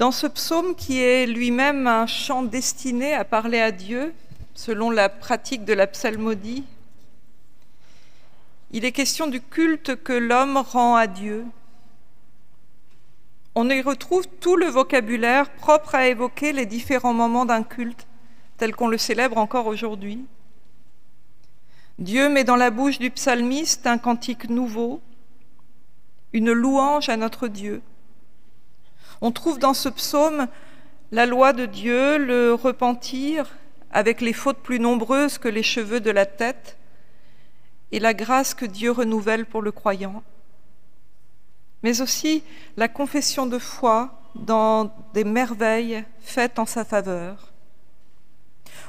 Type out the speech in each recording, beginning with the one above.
Dans ce psaume qui est lui-même un chant destiné à parler à Dieu, selon la pratique de la psalmodie, il est question du culte que l'homme rend à Dieu. On y retrouve tout le vocabulaire propre à évoquer les différents moments d'un culte tel qu'on le célèbre encore aujourd'hui. Dieu met dans la bouche du psalmiste un cantique nouveau, une louange à notre Dieu. On trouve dans ce psaume la loi de Dieu, le repentir, avec les fautes plus nombreuses que les cheveux de la tête, et la grâce que Dieu renouvelle pour le croyant, mais aussi la confession de foi dans des merveilles faites en sa faveur.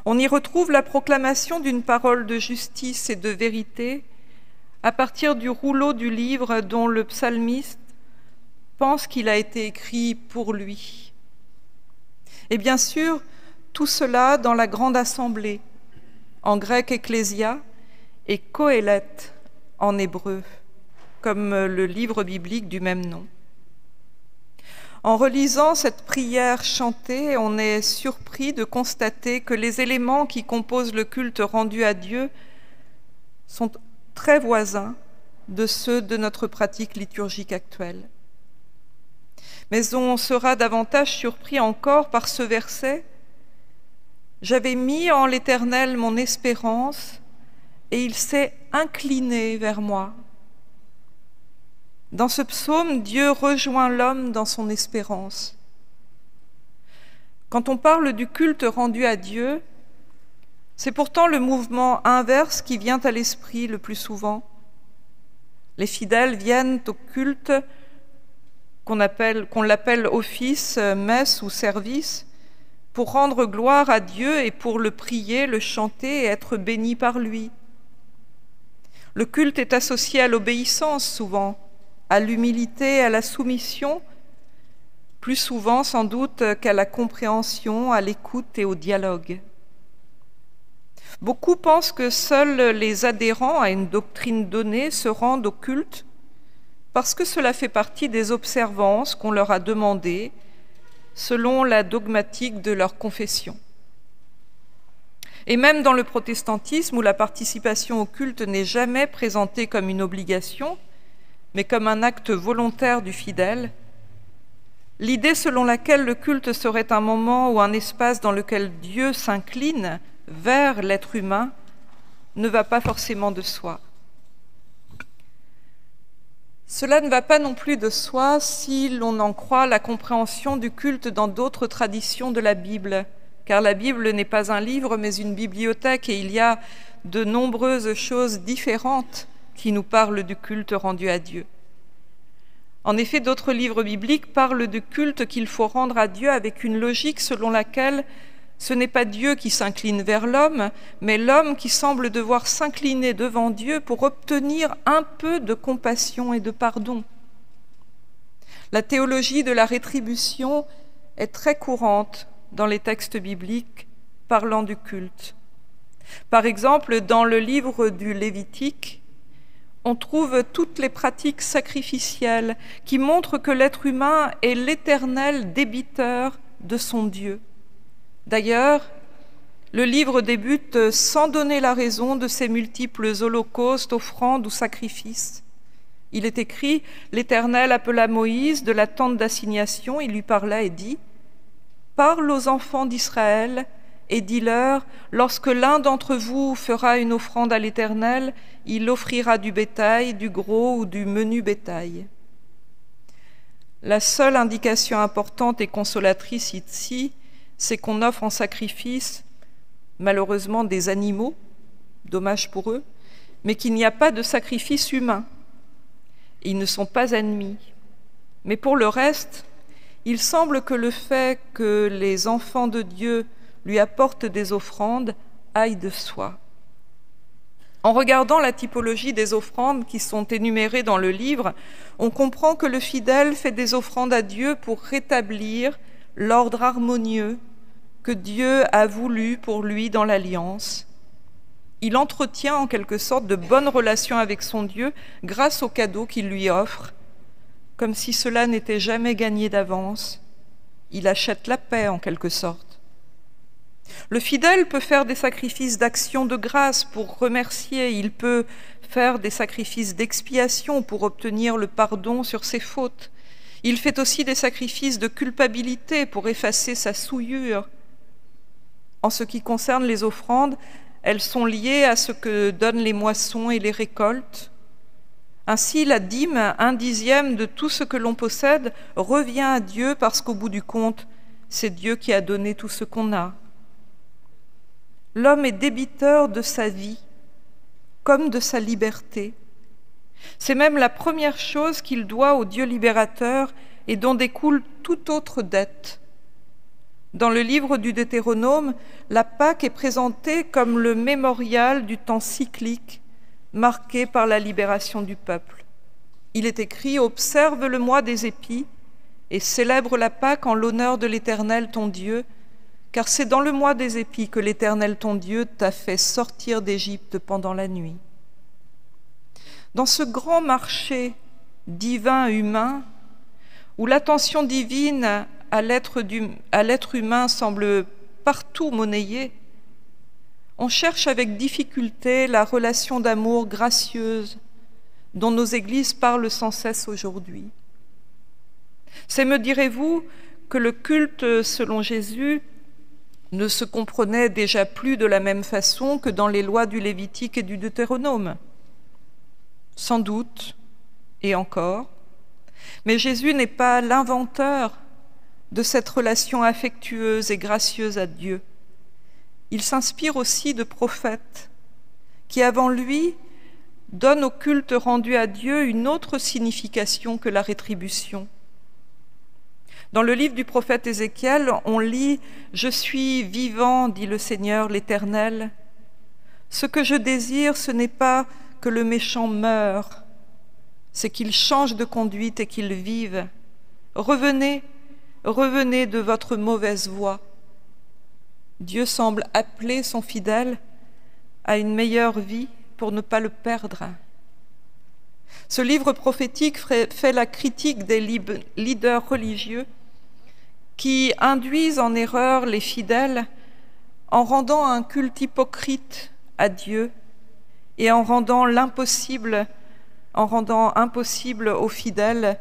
On y retrouve la proclamation d'une parole de justice et de vérité à partir du rouleau du livre dont le psalmiste pense qu'il a été écrit pour lui. Et bien sûr, tout cela dans la grande assemblée, en grec ecclésia, et Kohelet en hébreu, comme le livre biblique du même nom. En relisant cette prière chantée, on est surpris de constater que les éléments qui composent le culte rendu à Dieu sont très voisins de ceux de notre pratique liturgique actuelle. Mais on sera davantage surpris encore par ce verset. J'avais mis en l'Éternel mon espérance, et il s'est incliné vers moi. Dans ce psaume, Dieu rejoint l'homme dans son espérance. Quand on parle du culte rendu à Dieu, c'est pourtant le mouvement inverse qui vient à l'esprit le plus souvent. Les fidèles viennent au culte qu'on l'appelle office, messe ou service, pour rendre gloire à Dieu et pour le prier, le chanter et être béni par lui. Le culte est associé à l'obéissance souvent, à l'humilité, à la soumission, plus souvent sans doute qu'à la compréhension, à l'écoute et au dialogue. Beaucoup pensent que seuls les adhérents à une doctrine donnée se rendent au culte parce que cela fait partie des observances qu'on leur a demandées selon la dogmatique de leur confession. Et même dans le protestantisme, où la participation au culte n'est jamais présentée comme une obligation, mais comme un acte volontaire du fidèle, l'idée selon laquelle le culte serait un moment ou un espace dans lequel Dieu s'incline vers l'être humain ne va pas forcément de soi. Cela ne va pas non plus de soi si l'on en croit la compréhension du culte dans d'autres traditions de la Bible, car la Bible n'est pas un livre mais une bibliothèque et il y a de nombreuses choses différentes qui nous parlent du culte rendu à Dieu. En effet, d'autres livres bibliques parlent du culte qu'il faut rendre à Dieu avec une logique selon laquelle ce n'est pas Dieu qui s'incline vers l'homme, mais l'homme qui semble devoir s'incliner devant Dieu pour obtenir un peu de compassion et de pardon. La théologie de la rétribution est très courante dans les textes bibliques parlant du culte. Par exemple, dans le livre du Lévitique, on trouve toutes les pratiques sacrificielles qui montrent que l'être humain est l'éternel débiteur de son Dieu. D'ailleurs, le livre débute sans donner la raison de ces multiples holocaustes, offrandes ou sacrifices. Il est écrit L'Éternel appela Moïse de la tente d'assignation, il lui parla et dit Parle aux enfants d'Israël et dis-leur Lorsque l'un d'entre vous fera une offrande à l'Éternel, il offrira du bétail, du gros ou du menu bétail. La seule indication importante et consolatrice ici c'est qu'on offre en sacrifice malheureusement des animaux, dommage pour eux, mais qu'il n'y a pas de sacrifice humain. Ils ne sont pas ennemis. Mais pour le reste, il semble que le fait que les enfants de Dieu lui apportent des offrandes aille de soi. En regardant la typologie des offrandes qui sont énumérées dans le livre, on comprend que le fidèle fait des offrandes à Dieu pour rétablir l'ordre harmonieux que Dieu a voulu pour lui dans l'alliance. Il entretient en quelque sorte de bonnes relations avec son Dieu grâce aux cadeaux qu'il lui offre, comme si cela n'était jamais gagné d'avance. il achète la paix en quelque sorte. Le fidèle peut faire des sacrifices d'action de grâce pour remercier, il peut faire des sacrifices d'expiation pour obtenir le pardon sur ses fautes. Il fait aussi des sacrifices de culpabilité pour effacer sa souillure. En ce qui concerne les offrandes, elles sont liées à ce que donnent les moissons et les récoltes. Ainsi, la dîme, un dixième de tout ce que l'on possède, revient à Dieu parce qu'au bout du compte, c'est Dieu qui a donné tout ce qu'on a. L'homme est débiteur de sa vie comme de sa liberté. C'est même la première chose qu'il doit au Dieu libérateur et dont découle toute autre dette. Dans le livre du Deutéronome, la Pâque est présentée comme le mémorial du temps cyclique marqué par la libération du peuple. Il est écrit Observe le mois des épis et célèbre la Pâque en l'honneur de l'Éternel ton Dieu, car c'est dans le mois des épis que l'Éternel ton Dieu t'a fait sortir d'Égypte pendant la nuit. Dans ce grand marché divin humain, où l'attention divine à l'être humain semble partout monnayée, on cherche avec difficulté la relation d'amour gracieuse dont nos églises parlent sans cesse aujourd'hui. C'est, me direz-vous, que le culte selon Jésus ne se comprenait déjà plus de la même façon que dans les lois du Lévitique et du Deutéronome. Sans doute, et encore, mais Jésus n'est pas l'inventeur de cette relation affectueuse et gracieuse à Dieu. Il s'inspire aussi de prophètes qui, avant lui, donnent au culte rendu à Dieu une autre signification que la rétribution. Dans le livre du prophète Ézéchiel, on lit Je suis vivant, dit le Seigneur l'Éternel. Ce que je désire, ce n'est pas que le méchant meure, c'est qu'il change de conduite et qu'il vive. Revenez, revenez de votre mauvaise voie. Dieu semble appeler son fidèle à une meilleure vie pour ne pas le perdre. Ce livre prophétique fait la critique des leaders religieux qui induisent en erreur les fidèles en rendant un culte hypocrite à Dieu et en rendant l'impossible, en rendant impossible aux fidèles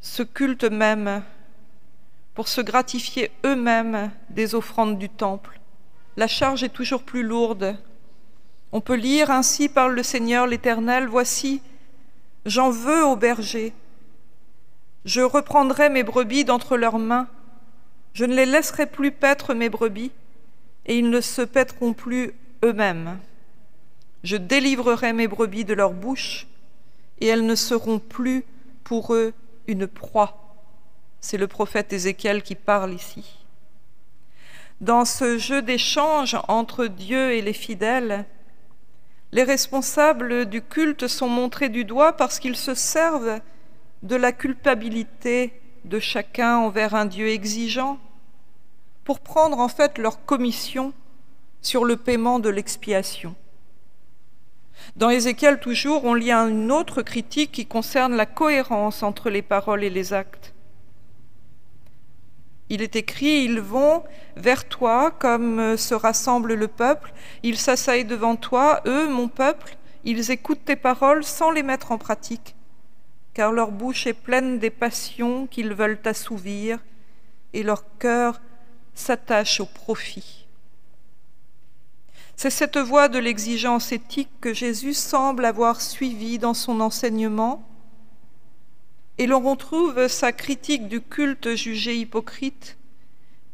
ce culte même pour se gratifier eux-mêmes des offrandes du temple. La charge est toujours plus lourde. On peut lire ainsi par le Seigneur l'Éternel, Voici, j'en veux aux bergers, je reprendrai mes brebis d'entre leurs mains. Je ne les laisserai plus paître mes brebis, et ils ne se paîtront plus eux-mêmes. Je délivrerai mes brebis de leur bouche, et elles ne seront plus pour eux une proie. C'est le prophète Ézéchiel qui parle ici. Dans ce jeu d'échange entre Dieu et les fidèles, les responsables du culte sont montrés du doigt parce qu'ils se servent de la culpabilité de chacun envers un Dieu exigeant pour prendre en fait leur commission sur le paiement de l'expiation. Dans Ézéchiel toujours, on lit une autre critique qui concerne la cohérence entre les paroles et les actes. Il est écrit, ils vont vers toi comme se rassemble le peuple, ils s'assaillent devant toi, eux, mon peuple, ils écoutent tes paroles sans les mettre en pratique car leur bouche est pleine des passions qu'ils veulent assouvir, et leur cœur s'attache au profit. C'est cette voie de l'exigence éthique que Jésus semble avoir suivie dans son enseignement, et l'on retrouve sa critique du culte jugé hypocrite,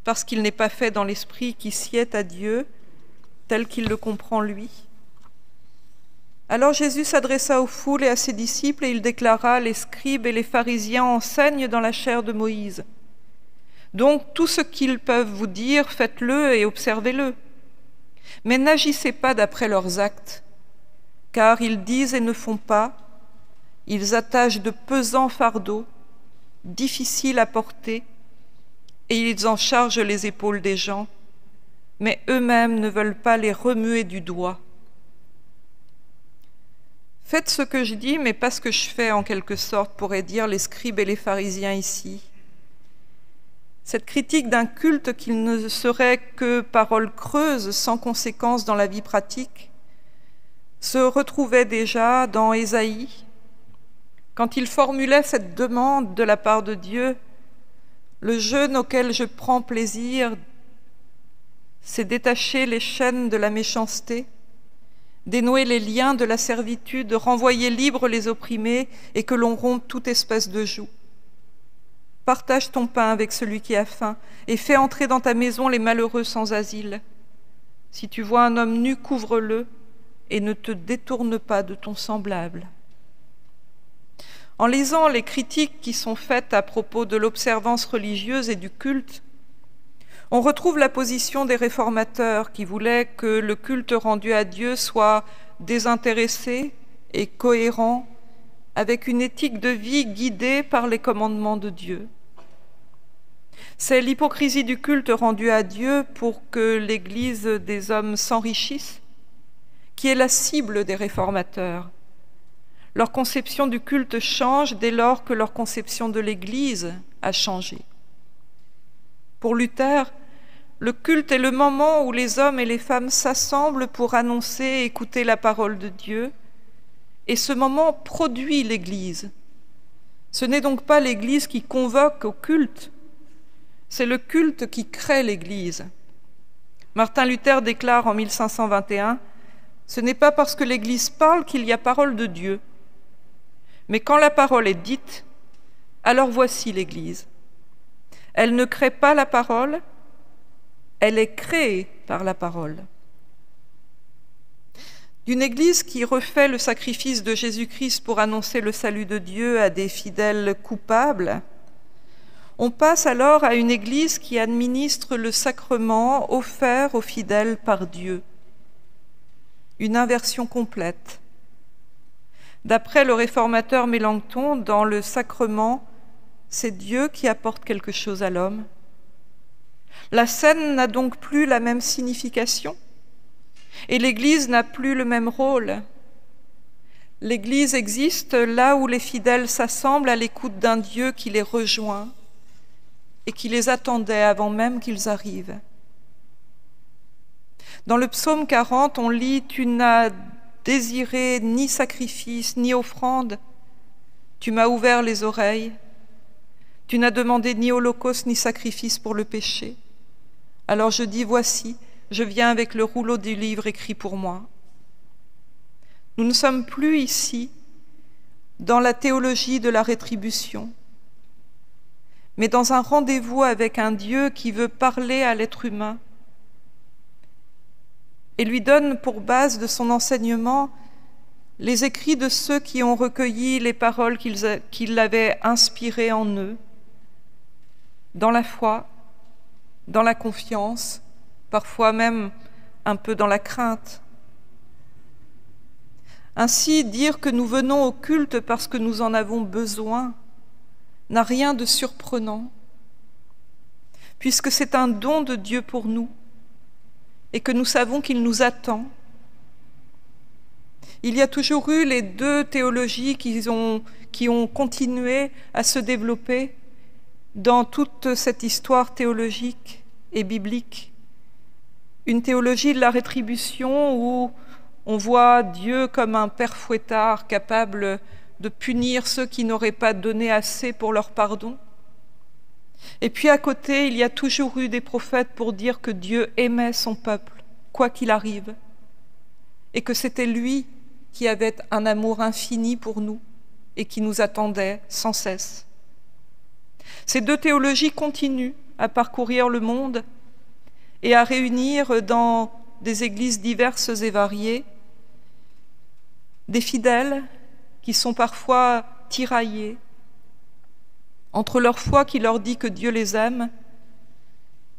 parce qu'il n'est pas fait dans l'esprit qui sied à Dieu, tel qu'il le comprend lui. Alors Jésus s'adressa aux foules et à ses disciples et il déclara, Les scribes et les pharisiens enseignent dans la chair de Moïse. Donc tout ce qu'ils peuvent vous dire, faites-le et observez-le. Mais n'agissez pas d'après leurs actes, car ils disent et ne font pas, ils attachent de pesants fardeaux, difficiles à porter, et ils en chargent les épaules des gens, mais eux-mêmes ne veulent pas les remuer du doigt. Faites ce que je dis, mais pas ce que je fais en quelque sorte, pourraient dire les scribes et les pharisiens ici. Cette critique d'un culte qui ne serait que parole creuse sans conséquence dans la vie pratique se retrouvait déjà dans Ésaïe, quand il formulait cette demande de la part de Dieu, le jeûne auquel je prends plaisir, c'est détacher les chaînes de la méchanceté, dénouer les liens de la servitude, renvoyer libres les opprimés et que l'on rompe toute espèce de joug. Partage ton pain avec celui qui a faim et fais entrer dans ta maison les malheureux sans asile. Si tu vois un homme nu, couvre-le et ne te détourne pas de ton semblable. En lisant les critiques qui sont faites à propos de l'observance religieuse et du culte, on retrouve la position des réformateurs qui voulaient que le culte rendu à Dieu soit désintéressé et cohérent avec une éthique de vie guidée par les commandements de Dieu. C'est l'hypocrisie du culte rendu à Dieu pour que l'Église des hommes s'enrichisse, qui est la cible des réformateurs. Leur conception du culte change dès lors que leur conception de l'Église a changé. Pour Luther, le culte est le moment où les hommes et les femmes s'assemblent pour annoncer et écouter la parole de Dieu, et ce moment produit l'Église. Ce n'est donc pas l'Église qui convoque au culte, c'est le culte qui crée l'Église. Martin Luther déclare en 1521, Ce n'est pas parce que l'Église parle qu'il y a parole de Dieu, mais quand la parole est dite, alors voici l'Église. Elle ne crée pas la parole, elle est créée par la parole. D'une Église qui refait le sacrifice de Jésus-Christ pour annoncer le salut de Dieu à des fidèles coupables, on passe alors à une Église qui administre le sacrement offert aux fidèles par Dieu. Une inversion complète. D'après le réformateur Mélenchon, dans le sacrement, c'est Dieu qui apporte quelque chose à l'homme la scène n'a donc plus la même signification et l'Église n'a plus le même rôle. L'Église existe là où les fidèles s'assemblent à l'écoute d'un Dieu qui les rejoint et qui les attendait avant même qu'ils arrivent. Dans le psaume 40, on lit Tu désiré ni sacrifice ni offrande, tu m'as ouvert les oreilles, tu n'as demandé ni holocauste ni sacrifice pour le péché. Alors je dis, voici, je viens avec le rouleau du livre écrit pour moi. Nous ne sommes plus ici dans la théologie de la rétribution, mais dans un rendez-vous avec un Dieu qui veut parler à l'être humain et lui donne pour base de son enseignement les écrits de ceux qui ont recueilli les paroles qu'il avait inspirées en eux, dans la foi, dans la confiance, parfois même un peu dans la crainte. Ainsi, dire que nous venons au culte parce que nous en avons besoin n'a rien de surprenant, puisque c'est un don de Dieu pour nous et que nous savons qu'il nous attend. Il y a toujours eu les deux théologies qui ont, qui ont continué à se développer dans toute cette histoire théologique et biblique. Une théologie de la rétribution où on voit Dieu comme un père fouettard capable de punir ceux qui n'auraient pas donné assez pour leur pardon. Et puis à côté, il y a toujours eu des prophètes pour dire que Dieu aimait son peuple, quoi qu'il arrive, et que c'était lui qui avait un amour infini pour nous et qui nous attendait sans cesse. Ces deux théologies continuent à parcourir le monde et à réunir dans des églises diverses et variées des fidèles qui sont parfois tiraillés entre leur foi qui leur dit que Dieu les aime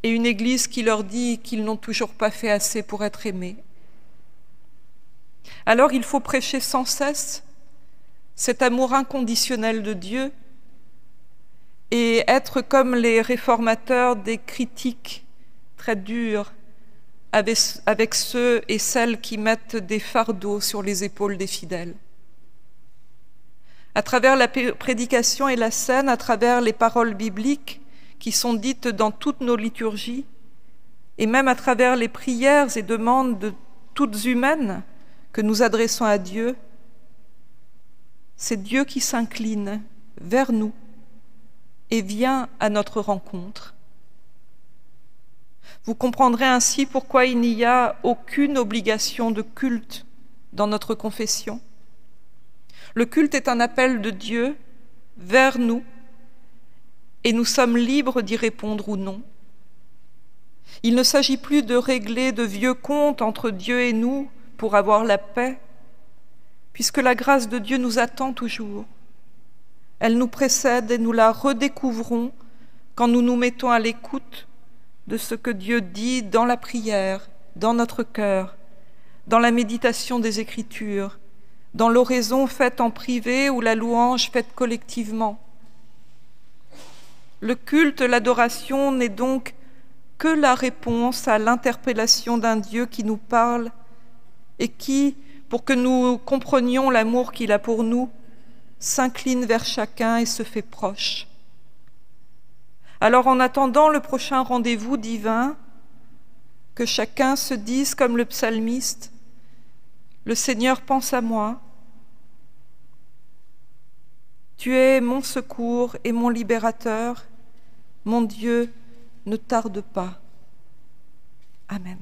et une église qui leur dit qu'ils n'ont toujours pas fait assez pour être aimés. Alors il faut prêcher sans cesse cet amour inconditionnel de Dieu et être comme les réformateurs des critiques très dures avec, ceux et celles qui mettent des fardeaux sur les épaules des fidèles. À travers la prédication et la scène, à travers les paroles bibliques qui sont dites dans toutes nos liturgies, et même à travers les prières et demandes de toutes humaines que nous adressons à Dieu, c'est Dieu qui s'incline vers nous et vient à notre rencontre. Vous comprendrez ainsi pourquoi il n'y a aucune obligation de culte dans notre confession. Le culte est un appel de Dieu vers nous et nous sommes libres d'y répondre ou non. Il ne s'agit plus de régler de vieux comptes entre Dieu et nous pour avoir la paix, puisque la grâce de Dieu nous attend toujours. Elle nous précède et nous la redécouvrons quand nous nous mettons à l'écoute de ce que Dieu dit dans la prière, dans notre cœur, dans la méditation des Écritures, dans l'oraison faite en privé ou la louange faite collectivement. Le culte, l'adoration n'est donc que la réponse à l'interpellation d'un Dieu qui nous parle et qui, pour que nous comprenions l'amour qu'il a pour nous, s'incline vers chacun et se fait proche. Alors en attendant le prochain rendez-vous divin, que chacun se dise comme le psalmiste, le Seigneur pense à moi, tu es mon secours et mon libérateur, mon Dieu, ne tarde pas. Amen.